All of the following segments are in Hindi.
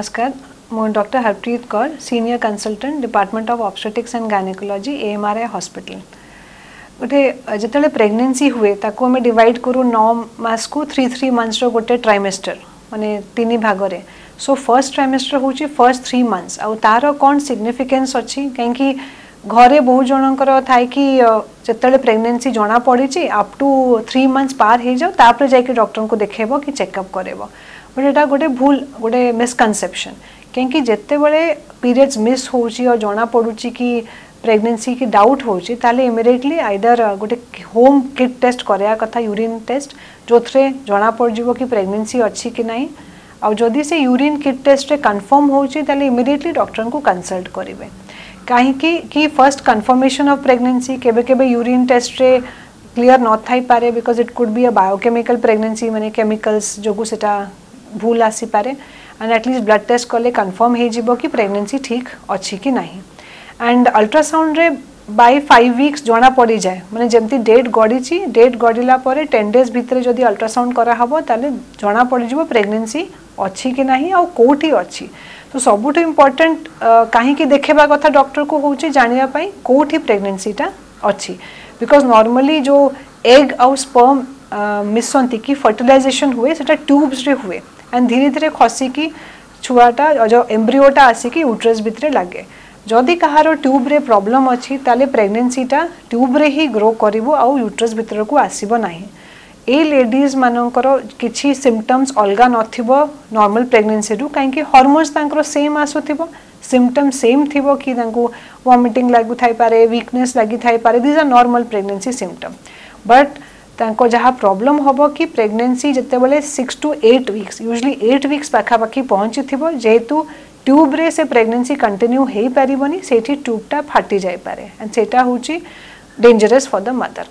नमस्कार, मैं doctor Harpreet Kaur, senior consultant, department of obstetrics and gynaecology AMRI hospital. गोटे जिते प्रेगनेन्सी हुए, ताको आम डिवाइड करूँ नौ मस को थ्री थ्री मन्थस रोटे ट्राइमेस्टर मानने तीन भागरे सो फ़र्स्ट ट्राइमेस्टर हूँ फ़र्स्ट थ्री मन्थस आउ तार कौन सिग्निफिकेन्स अच्छी कहीं घरे बहु जनकर थाए कि जिते प्रेगनेसी जना पड़ी आप टू थ्री मंथ्स पार हो जाओ जा डक्टर को देखेब कि चेकअप कर गोटे भूल गोटे मिसकनसेपन कहीं जितेबले पीरियड्स मिस हो जना पड़ी कि प्रेगनेसी की डाउट ताले होमिडियेटली आईदर गोटे होम किट टेस्ट कराया कथा यूरीन टेस्ट जो थे जना पड़ कि प्रेगनेसी अच्छी कि नहीं आदि से urine kit test confirm immediately doctor को कनसल्ट करेंगे कहीं कि फ़र्स्ट कन्फर्मेशन ऑफ़ प्रेगनेंसी केबे यूरीन टेस्ट रे क्लीयर न थी पारे because it could be a biochemical pregnancy माने केमिकल्स जो सेटा भूल आसी पारे। And at least blood test कले कन्फर्म हो कि प्रेगनेंसी ठीक अच्छी कि ना एंड अल्ट्रासाउंड रे बाय फाइव वीक्स जना पड़ जाए। मैंने जमी डेट गड़ी डेट गड़ला टेन डेज़ भितर जदि अल्ट्रासाउंड कराहब ताले जना पड़ प्रेगनेंसी अच्छी कि आउ तो सबुठ इम्पोर्टाट कहीं देखा कथा डॉक्टर को हूँ जानापी कौटी प्रेगनेंसीटा अच्छी। बिकज नॉर्मली जो एग आउ स्पर्म मिसती कि फर्टिलाइजेशन हुए ट्यूब्स हुए। एंड धीरे धीरे खसिकी छुआटा जो एम्ब्रिओटा आसिक यूट्रस भितर लगे। जदि कहार ट्यूब्रे प्रोब्लम अच्छी, ताले प्रेगनेंसीटा ट्यूब्रे ही ग्रो कर यूट्रस भितर को आसब ना ये लेडीज मानकर किसी सिम्पटम्स अलग नॉर्मल प्रेगनेंसी रू कहीं हरमोन्स सेम आसुव सिम्पटम सेम थी कि वॉमिटिंग लगू थाई वीकनेस लगी Thai these are normal pregnancy symptom but ତାଙ୍କ ଯାହା ପ୍ରୋବ୍ଲେମ୍ ହେବ କି ପ୍ରେଗନେନ୍ସି ଯେତେବେଳେ six to eight weeks usually eight weeks ପାଖାପାଖି ପହଞ୍ଚିଥିବ ଯେହେତୁ ଟ୍ୟୁବ୍ରେ ସେ ପ୍ରେଗନେନ୍ସି କଣ୍ଟିନ୍ୟୁ ହୋଇପାରିବନି ସେଇଠି ଟ୍ୟୁବ୍ଟା ଫାଟି ଯାଇପାରେ ଆଣ୍ଡ ସେଇଟା ହେଉଛି ଡେଞ୍ଜରସ୍ ଫର୍ ଦ ମଦର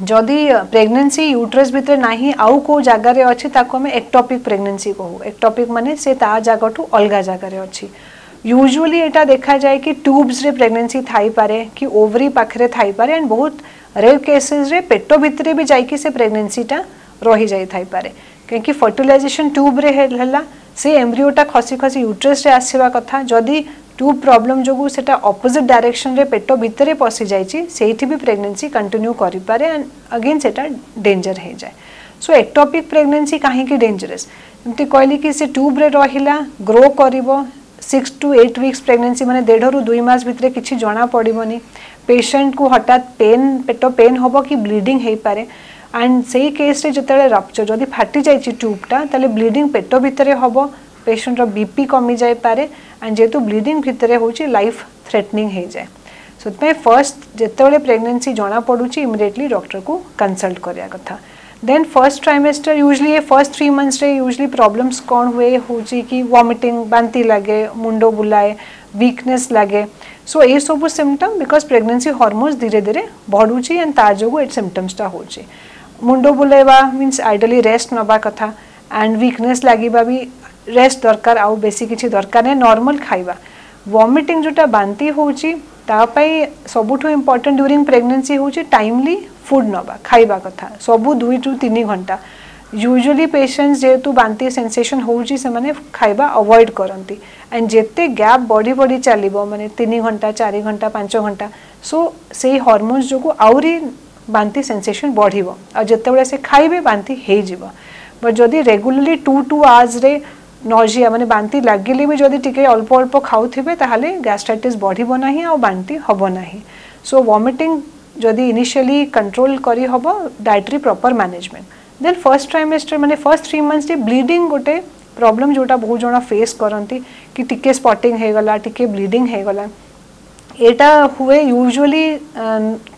जदि प्रेगनेसी यूट्रस भितर ना आउ कौ जगार अच्छे आम एक्टोपिक प्रेगनेन्सी कहू। एक्टोपिक मान से जगठू अलग जगार अच्छी यूजुअली यहाँ देखा जाए कि ट्यूब्स रे प्रेगनेन्सी थाईपे कि ओवरी पाखे थे एंड बहुत रेयर केसेस रे पेट भितर भी जाकि से प्रेगनेन्सीटा रही जापे कहीं फर्टिलाइजेसन ट्यूब्रे है से एम्ब्रिओटा खसी खसी यूट्रस रे आसवा कथा। जदि ट्यूब प्रॉब्लम जो सेटा अपोजिट डायरेक्शन रे पेट भितर पशि जाइए भी प्रेगनेंसी कंटिन्यू करें एंड अगेन से डेंजर हो जाए सो एक्टोपिक प्रेगनेंसी कहीं डेंजरस एमती कहली कि से ट्यूब रे रहिला ग्रो कर six to eight weeks pregnancy मैंने देढ़ रु दुई मस भितर किसी जना पड़ोनी पेसेंट को हठात पेन पेट पेन हम कि ब्लीडिंग हो एंड से केस जो रपचर जदि फाटी जाए ट्यूबटा तेल ब्लीडिंग पेट भितर हम पेसेंटर बीपी कमी जाए एंड जेहेतु ब्लीडिंग भितर हूँ लाइफ थ्रेटनिंग हो जाए सो फ़र्स्ट जिते प्रेगनेंसी जना पड़ू इमिडिएटली डॉक्टर को कंसल्ट कराया देन फ़र्स्ट ट्राइमेस्टर यूजली ये first three months usually problems कौन हुए? हूँ कि वॉमिटिंग बांती लगे, मुंड बुलाए वीकनेस लगे. सो ये सब सिम्पटम बिकज प्रेगनेंसी हॉर्मोन्स धीरे धीरे बढ़ुची एंड जो ये सिम्पटम्सटा हो मुंड बुलेवा मीन्स आइडली रेस्ट नवा कथा. एंड वीकनेस लगे भी रेस्ट दरकार आउ बेसी किसी दरकार नहीं नॉर्मल खाइबा वॉमिटिंग जोटा बांती होची सबुठ इम्पोर्टेंट ड्यूरिंग प्रेगनेंसी हूँ टाइमली फुड नवा खाइबा कथा सब दुई टू तीन घंटा यूजुअली पेशेंट्स जेहेतु बांती सेनसेसन माने खाइबा अवॉइड करती एंड जिते गैप बढ़ी बढ़ी चलो माने तीन घंटा चार घंटा पाँच घंटा सो से हॉर्मोन्स जो आहरी बांती सेनसेसन बढ़ जिते से खाइबे बांती बट जदि रेगुलरली टू टू आवर्स नजिया माने बांती लगिले भी जदि टिके अल्प अल्प खाऊे ताहले गैस्ट्राइटिस बढ़ ना आ बांती हम ना सो वॉमिटिंग जदि इनिशियली कंट्रोल करी हबो dietary proper management then first trimester माने फ़र्स्ट थ्री मंथ्स ब्लीडिंग गोटे प्रॉब्लम जोटा बहुत जना फेस करती कि टिके स्पॉटिंग हो गला टिके ब्लीडिंग हो गला एटा हुए यूजुअली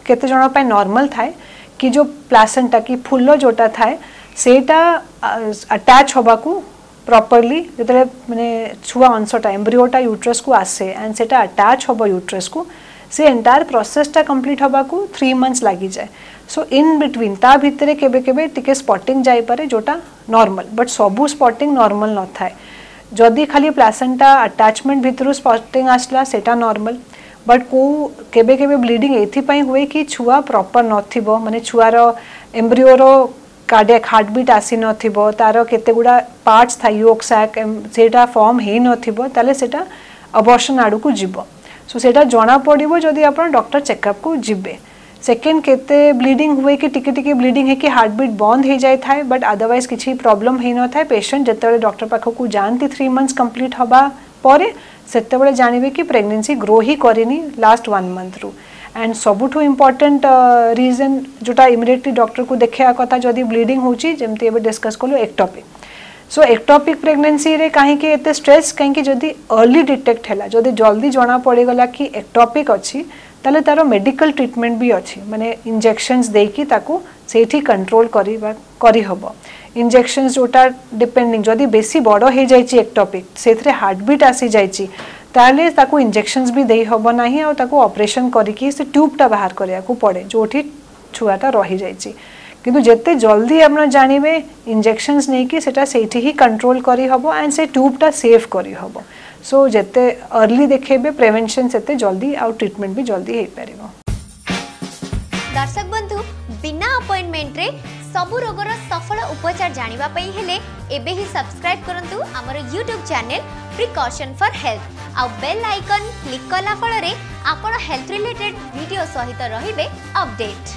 केते नॉर्मल थाए कि जो प्लासेंटा कि फुल जोटा थाए सेटा अटैच हवा को प्रॉपरली जो मैंने छुआ अंशटा एम्ब्रिओटा यूट्रस को आसे एंड सेटा अटैच हम यूट्रस को, से एंटायर प्रोसेसटा कंप्लीट हवा को थ्री मंथ्स लगी जाए। सो इन बिटवीन ता भितर टिके स्पॉटिंग जाई पारे, जोटा नॉर्मल बट सबू स्पॉटिंग नॉर्मल न थाए। जदि खाली प्लासेंटा अटैचमेंट भितर स्पॉटिंग आसला, सेटा नॉर्मल बट को केबे केबे ब्लीडिंग एथि हुए कि कार्डियाक हार्टबिट आसी नथिबो तार केते गुडा पार्ट्स था योक सैक सेटा फॉर्म हे नथिबो ताले सेटा अबॉर्शन आडू को जिवो सो सेटा जणा पड़िबो जदि आपण डॉक्टर चेकअप को जिबे सेकेंड केते ब्लीडिंग हुए कि टिके टिके ब्लीडिंग है कि हार्टबिट बंद हो जाए था बट अदरवाइज़ किसी प्रॉब्लम हो न था पेशेंट जिते डॉक्टर एंड सबुठ इम्पोर्टाट रिजन जोटा इमिडिएटली डक्टर को देखा कथा जदि ब्लीडिंग जमती डिस्कस कलु एक्टोपिक सो एक्टोपिक प्रेगनेंसी रे कहीं स्ट्रेस कहीं जदि अर्ली डिटेक्ट है जदि जल्दी जना पड़गला कि एक्टोपिक अच्छी ताले तार मेडिकल ट्रिटमेंट भी अच्छी माने इंजेक्शंस देकी ताकू सेठी कंट्रोल करिबा करी हबो। इंजेक्शंस जोटा डिपेंडिंग जदि बेसी बड़ हो जाइए एक्टोपिक से हार्टबिट आसी जाइए ताले ताकू इंजेक्शंस भी दे नाही आ ताकू ऑपरेशन करिकी से बाहर करिया को पड़े, जोठी छुआटा रही जाइए किंतु जिते जल्दी आप जानवे इंजेक्शंस नहीं कि ही कंट्रोल करी हबो एंड से ट्यूबटा सेव करी हबो। सो जिते अर्ली देखेबे प्रिवेंशन सेते जल्दी, आउ ट्रीटमेंट भी जल्दी ସବୁ ରୋଗର ସଫଳ ଉପଚାର ଜାଣିବା ପାଇଁ ହେଲେ ଏବେ ହିଁ ସବସ୍କ୍ରାଇବ୍ କରନ୍ତୁ ଆମର YouTube channel precaution for health ଆଉ ବେଲ୍ ଆଇକନ୍ କ୍ଲିକ୍ କଲା ଫଳରେ ଆପଣ ହେଲ୍ଥ ରିଲେଟେଡ୍ ଭିଡ଼ିଓ ସହିତ ରହିବେ ଅପଡେଟ୍